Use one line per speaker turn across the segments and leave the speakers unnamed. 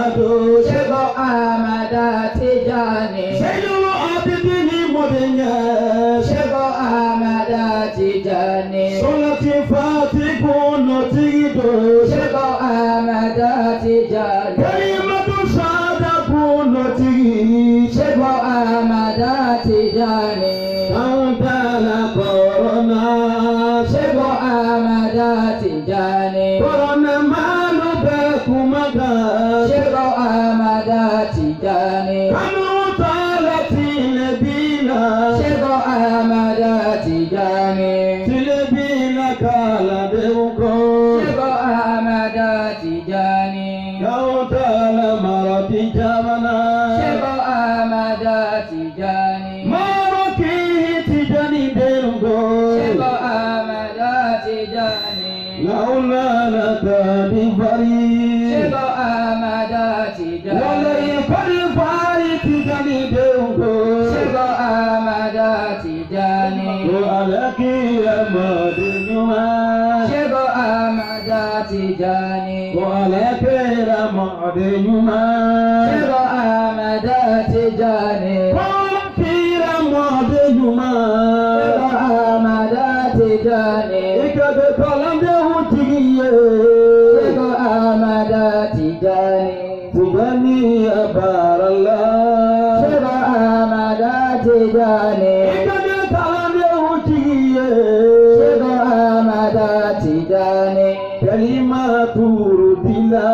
Ahmadu Sheikh Ahmad Tijani. Sheikh Abidini Modinya. Sheikh Ahmad Tijani. Sọlọ́tì Fatiku Nọ̀tì Ìdò. Sheikh Ahmad Tijani. Kalimatu Sadaku Nọ̀tì. Sheikh Ahmad Tijani. Kàńtàlá Kọ̀rọ̀nà. Sheikh Ahmad Tijani. Kọ̀rọ̀ ṣẹ́rọ àmàdá Tijani. kánú tọ́lẹ̀ tilẹ̀ bí iná. ṣẹ́rọ àmàdá Tijani. tilẹ̀ bí iná kàlàdé ńkọ́. ṣẹ́rọ àmàdá Tijani. Ko alakiyama denyuma. Shego Amada Tijani. Ko alakiyama denyuma. Shego Amada Tijani. Ko alakiyama denyuma. Shego Amada Tijani. Ikabe kalamde hutiye. tijani. Ìkànnì tààmì òjì yẹ. Ṣébà àmàdà tijani. Kẹ̀límà tùrù dìlà.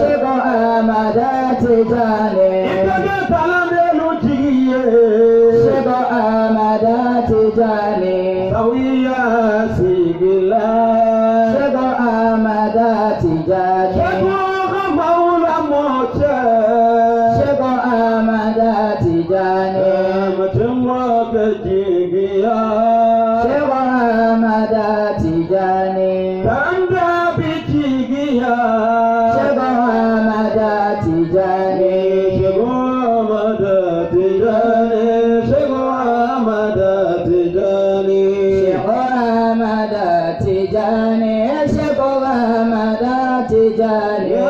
Ṣébà àmàdà tijani. Ìkànnì tààmì òjì yẹ. Ṣébà àmàdà tijani. Sàwíyà sìgìlà. Ṣébà àmàdà tijani. Ṣébà àmàdà tijani jibiya shewa mada tijani tanda bijigiya shewa mada tijani